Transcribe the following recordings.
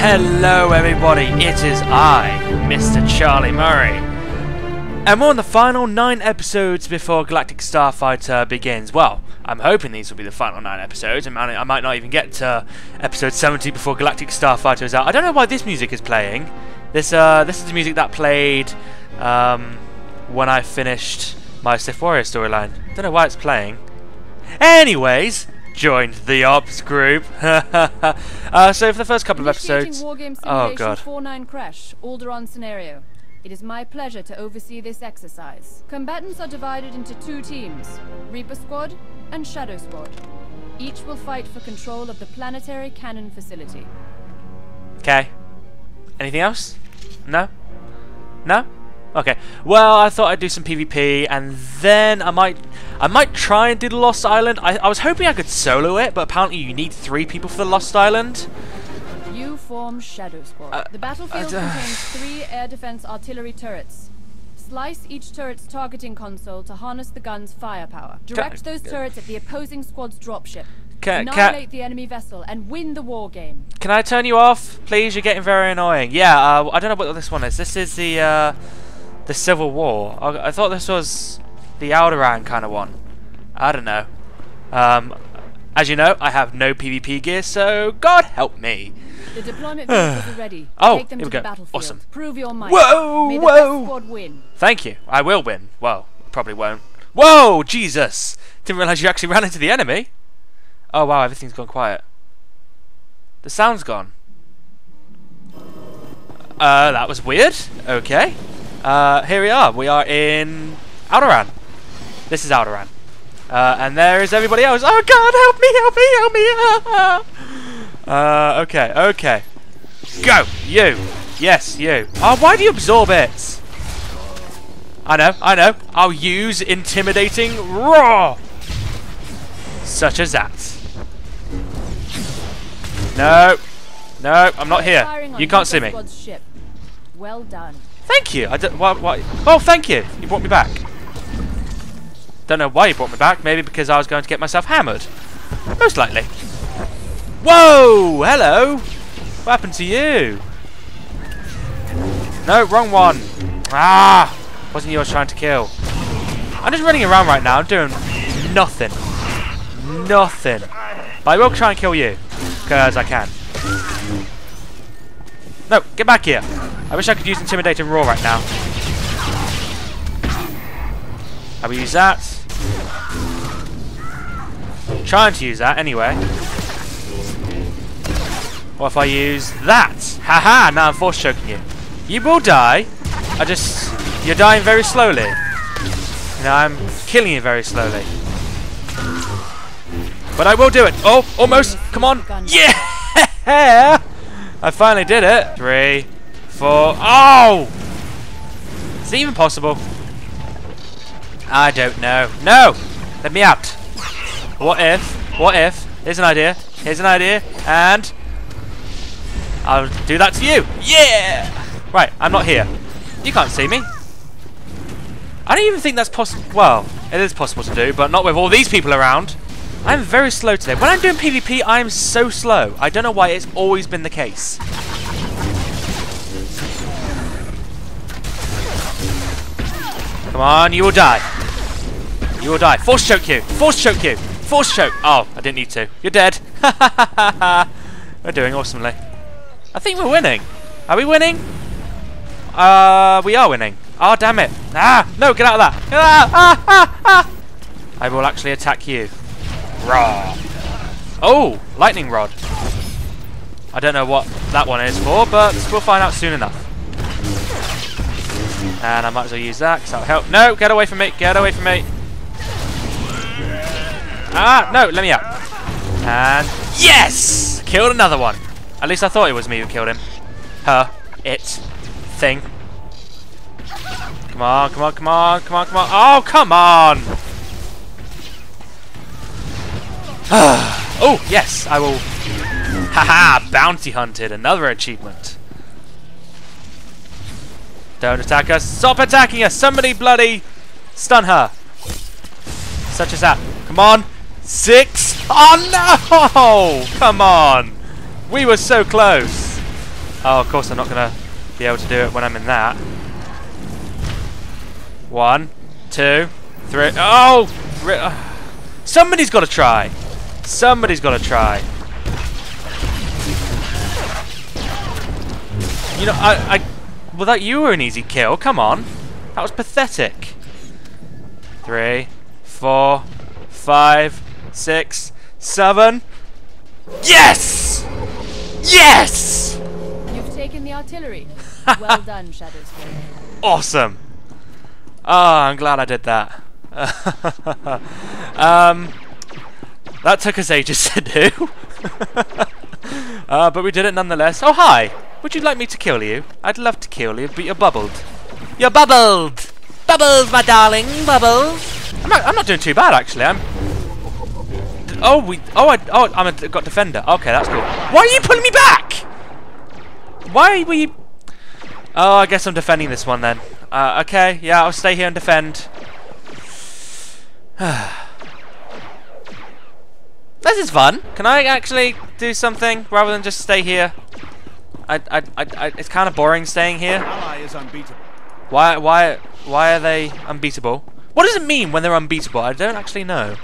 Hello everybody, it is I, Mr. Charlie Murray. And we're on the final nine episodes before Galactic Starfighter begins. Well, I'm hoping these will be the final nine episodes, and I might not even get to episode 70 before Galactic Starfighter is out. I don't know why this music is playing. This uh, this is the music that played um, when I finished my Sith Warrior storyline. Don't know why it's playing. Anyways, joined the ops group. uh, so for the first couple of episodes, oh god, 49 crash, Alderaan scenario. It is my pleasure to oversee this exercise. Combatants are divided into two teams, Reaper Squad and Shadow Squad. Each will fight for control of the planetary cannon facility. Okay. Anything else? No? No? Okay. Well, I thought I'd do some PvP, and then I might, I might try and do the Lost Island. I, I was hoping I could solo it, but apparently you need three people for the Lost Island. You form Shadow Squad. Uh, the battlefield uh, contains three air defense artillery turrets. Slice each turret's targeting console to harness the gun's firepower. Direct those turrets at the opposing squad's dropship. Can, Annihilate can, the enemy vessel and win the war game. Can I turn you off, please? You're getting very annoying. Yeah, uh, I don't know what this one is. This is the uh, the Civil War. I, I, thought this was the Alderaan kind of one. I don't know. Um, as you know, I have no PvP gear, so God help me. The deployment vehicles are ready. Oh, Take them here to we go. The awesome. Prove your might. Whoa, May whoa. Thank you. I will win. Well, probably won't. Whoa, Jesus! Didn't realise you actually ran into the enemy. Oh wow, everything's gone quiet. The sound's gone. Uh, that was weird. Okay. Uh, here we are. We are in Alderaan. This is Alderaan. Uh, and there is everybody else. Oh God, help me, help me, help me! uh, okay, okay. Go! You! Yes, you. Oh, why do you absorb it? I know, I know. I'll use Intimidating Roar! Such as that. No. No, I'm not here. You can't see me. Well done. Thank you. I d why, why? Oh, thank you. You brought me back. Don't know why you brought me back. Maybe because I was going to get myself hammered. Most likely. Whoa! Hello. What happened to you? No, wrong one. Ah! Wasn't you I was trying to kill. I'm just running around right now. I'm doing nothing. Nothing. But I will try and kill you. Because I can. No, get back here. I wish I could use Intimidating Roar right now. I will use that. trying to use that anyway. What if I use that? Haha, now I'm force choking you. You will die. I just... You're dying very slowly. You know, I'm killing you very slowly. But I will do it. Oh, almost. Come on. Yeah! I finally did it. Three, four. Oh! Is it even possible? I don't know. No! Let me out. What if? What if? Here's an idea. Here's an idea. And... I'll do that to you. Yeah! Right, I'm not here. You can't see me. I don't even think that's possible. Well, it is possible to do, but not with all these people around. I'm very slow today. When I'm doing PvP, I'm so slow. I don't know why it's always been the case. Come on, you will die. You will die. Force choke you. Force choke you. Force choke. Oh, I didn't need to. You're dead. we're doing awesomely. I think we're winning. Are we winning? Uh, we are winning. Oh, damn it. Ah, no, get out of that. Ah, ah, ah, ah. I will actually attack you. Roar. Oh, lightning rod. I don't know what that one is for, but we'll find out soon enough. And I might as well use that, because that'll help. No, get away from me, get away from me. Ah, no, let me out. And, yes! Killed another one. At least I thought it was me who killed him. Her. It. Thing. Come on, come on, come on, come on, come on. Oh, come on! oh, yes, I will... Haha, bounty hunted, another achievement. Don't attack us. Stop attacking us. Somebody bloody stun her. Such as that. Come on. Six. Oh, no. Come on. We were so close. Oh, of course I'm not going to be able to do it when I'm in that. One, two, three. Oh! Uh, somebody's got to try. Somebody's got to try. You know, I, I, well, that you were an easy kill. Come on, that was pathetic. Three, four, five, six, seven. Yes! Yes! You've taken the artillery. well done, Shadow Awesome. Oh, I'm glad I did that. um, that took us ages to do. uh, but we did it nonetheless. Oh, hi. Would you like me to kill you? I'd love to kill you, but you're bubbled. You're bubbled! Bubbles, my darling, bubbles! I'm not, I'm not doing too bad, actually. I'm... Oh, we... Oh, I, oh, I'm a, got defender. Okay, that's cool. Why are you pulling me back? Why were you... Oh, I guess I'm defending this one then. Uh, okay, yeah, I'll stay here and defend. this is fun. Can I actually do something rather than just stay here? I, I, I, it's kind of boring staying here. Why, why, why are they unbeatable? What does it mean when they're unbeatable? I don't actually know.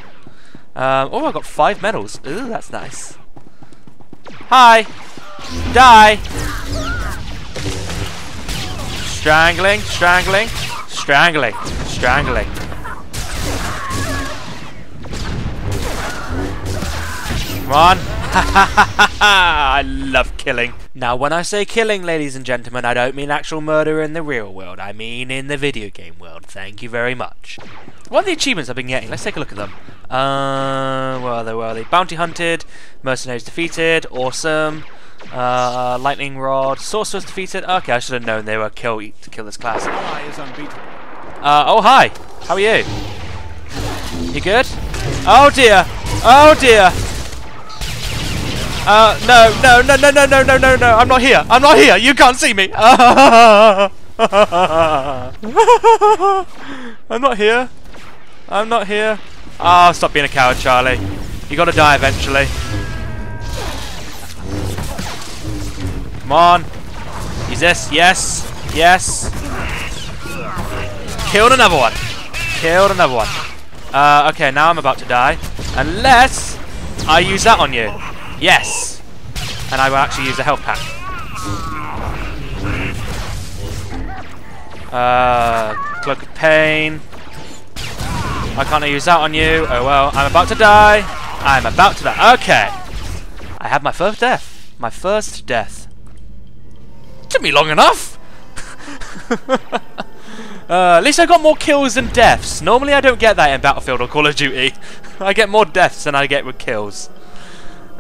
Um, oh, I got five medals. Ooh, that's nice. Hi. Die. Strangling, strangling, strangling, strangling. Come on. I love killing. Now, when I say killing, ladies and gentlemen, I don't mean actual murder in the real world. I mean in the video game world. Thank you very much. What are the achievements I've been getting? Let's take a look at them. Uh, where are they? Where are they? Bounty hunted, mercenaries defeated, awesome. Uh, lightning rod, sorcerers defeated. Okay, I should have known they were kill to kill this class. Uh, oh hi, how are you? You good? Oh dear, oh dear. Uh, no, no, no, no, no, no, no, no, no, I'm not here. I'm not here. You can't see me. I'm not here. I'm not here. Ah, oh, stop being a coward, Charlie. You gotta die eventually. Come on. Use this. Yes. Yes. Killed another one. Killed another one. Uh, okay, now I'm about to die. Unless I use that on you. Yes! And I will actually use the health pack. Uh, Cloak of Pain. I can't use that on you? Oh well, I'm about to die. I'm about to die. Okay. I have my first death. My first death. Took me long enough. uh, at least I got more kills than deaths. Normally I don't get that in Battlefield or Call of Duty. I get more deaths than I get with kills.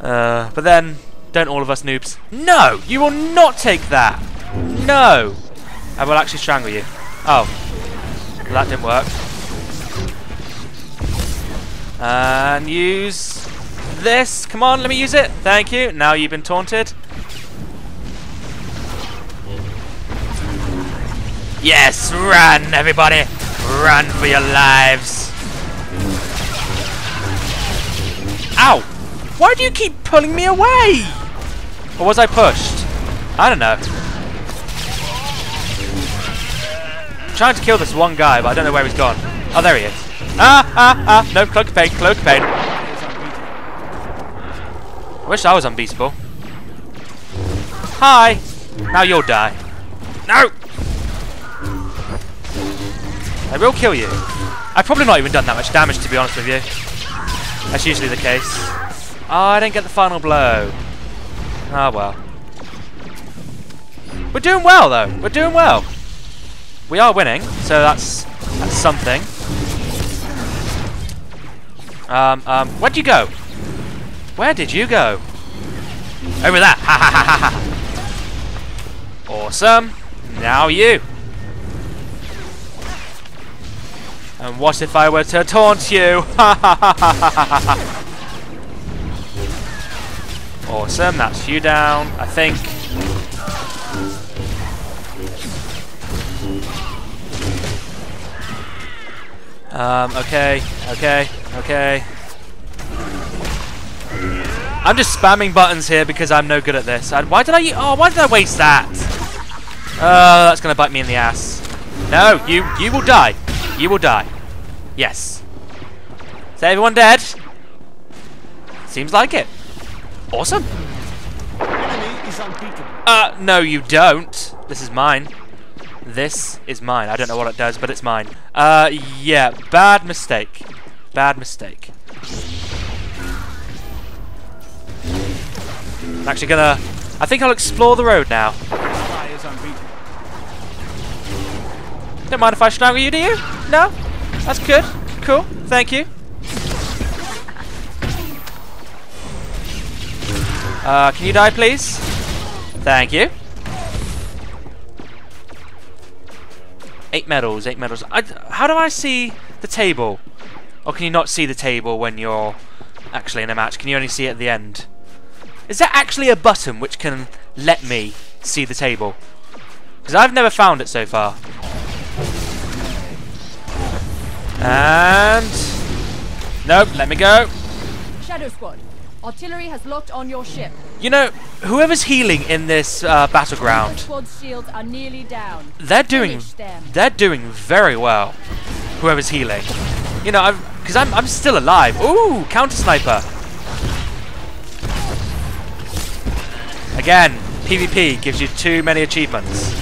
Uh, but then, don't all of us noobs? No! You will not take that! No! I will actually strangle you. Oh. That didn't work. And use this. Come on, let me use it. Thank you. Now you've been taunted. Yes, run, everybody. Run for your lives. Ow! Why do you keep pulling me away? Or was I pushed? I don't know. I'm trying to kill this one guy, but I don't know where he's gone. Oh, there he is. Ah, ah, ah. No, cloak pain, cloak pain. I wish I was unbeatable. Hi. Now you'll die. No! I will kill you. I've probably not even done that much damage, to be honest with you. That's usually the case. Oh, I didn't get the final blow. Ah, oh, well. We're doing well, though. We're doing well. We are winning, so that's that's something. Um, um, where'd you go? Where did you go? Over there. Ha ha ha ha ha. Awesome. Now you. And what if I were to taunt you? Ha ha ha ha ha ha. Awesome, that's you down, I think. Um, okay, okay, okay. I'm just spamming buttons here because I'm no good at this. I, why did I? Oh, why did I waste that? Oh, that's gonna bite me in the ass. No, you you will die. You will die. Yes. Is everyone dead? Seems like it. Awesome. Uh, no, you don't. This is mine. This is mine. I don't know what it does, but it's mine. Uh, yeah, bad mistake. Bad mistake. I'm actually gonna... I think I'll explore the road now. Don't mind if I strangle you, do you? No? That's good. Cool. Thank you. Uh, can you die, please? Thank you. Eight medals, eight medals. I, how do I see the table? Or can you not see the table when you're actually in a match? Can you only see it at the end? Is there actually a button which can let me see the table? Because I've never found it so far. And... Nope, let me go. Shadow Squad, artillery has locked on your ship. You know, whoever's healing in this uh, battleground, Squad's shields are nearly down. they're doing they're doing very well. Whoever's healing, you know, because I'm I'm still alive. Ooh, counter sniper. Again, PvP gives you too many achievements.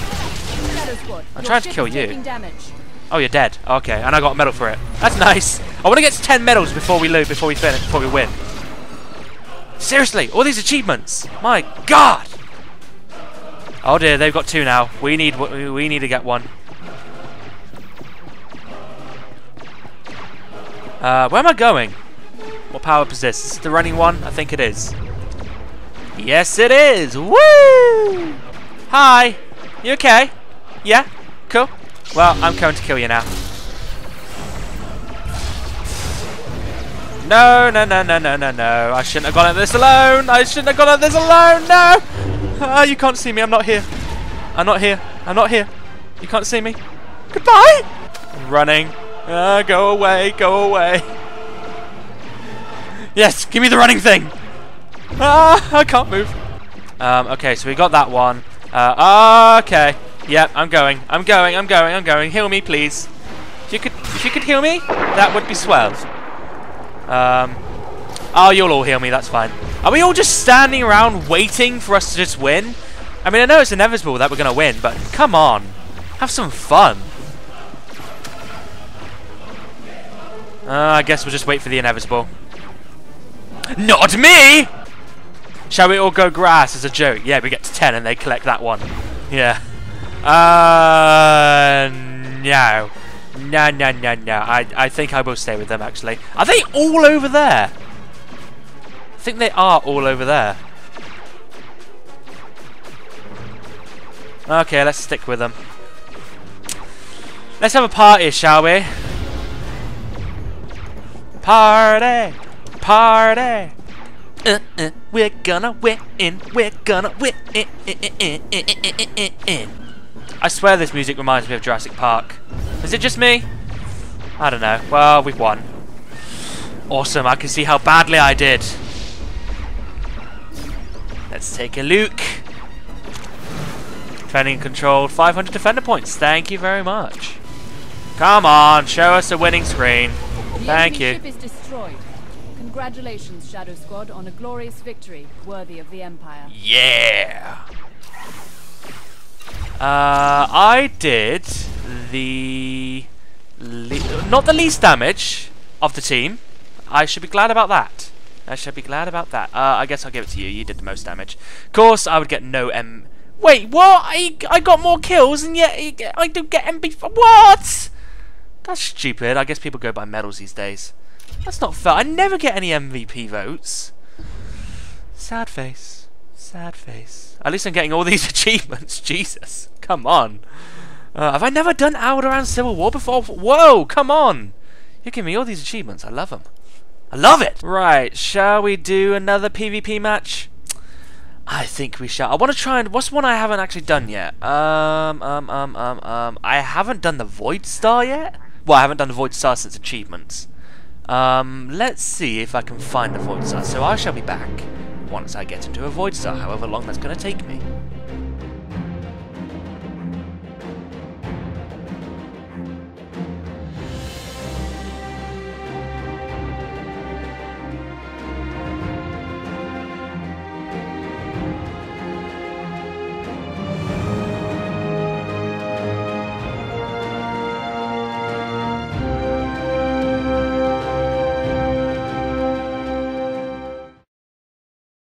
I'm trying to kill you. Oh, you're dead. Okay, and I got a medal for it. That's nice. I want to get to 10 medals before we lose, before we finish, before we win. Seriously, all these achievements. My God. Oh dear, they've got two now. We need we need to get one. Uh, where am I going? What power is this? Is the running one? I think it is. Yes, it is. Woo! Hi. You okay? Yeah? Cool. Well, I'm going to kill you now. No, no, no, no, no, no, no. I shouldn't have gone at this alone. I shouldn't have gone at this alone. No. Ah, you can't see me. I'm not here. I'm not here. I'm not here. You can't see me. Goodbye. running. Uh, go away. Go away. Yes, give me the running thing. Ah, I can't move. Um, okay, so we got that one. Uh, okay. Yep, I'm going. I'm going. I'm going. I'm going. Heal me, please. If you could, if you could heal me, that would be swell. Um, oh, you'll all heal me. That's fine. Are we all just standing around waiting for us to just win? I mean, I know it's inevitable that we're gonna win, but come on, have some fun. Uh, I guess we'll just wait for the inevitable. Not me! Shall we all go grass as a joke? Yeah, we get to 10 and they collect that one. Yeah. Uh, no. No, no, no, no. I, I think I will stay with them, actually. Are they all over there? I think they are all over there. Okay, let's stick with them. Let's have a party, shall we? Party! Party! Uh, uh, we're gonna win! We're gonna win! I swear this music reminds me of Jurassic Park. Is it just me? I don't know. Well, we've won. Awesome, I can see how badly I did. Let's take a look. Defending controlled, 500 defender points. Thank you very much. Come on, show us a winning screen. The Thank you. Ship is destroyed. Congratulations, Shadow Squad, on a glorious victory worthy of the Empire. Yeah. Uh, I did the not the least damage of the team. I should be glad about that. I should be glad about that. Uh, I guess I'll give it to you. You did the most damage. Of course, I would get no M. Wait, what? I I got more kills and yet I don't get MP. What? That's stupid. I guess people go by medals these days. That's not fair. I never get any MVP votes. Sad face. Sad face. At least I'm getting all these achievements. Jesus. Come on. Uh, have I never done Alderaan Civil War before? Whoa, come on. You're giving me all these achievements. I love them. I love it. Right, shall we do another PvP match? I think we shall. I want to try and... What's one I haven't actually done yet? Um, um, um, um, um... I haven't done the Voidstar yet? Well, I haven't done the Voidstar since achievements. Um, let's see if I can find the Voidstar. So I shall be back once I get into a Voidstar, however long that's going to take me.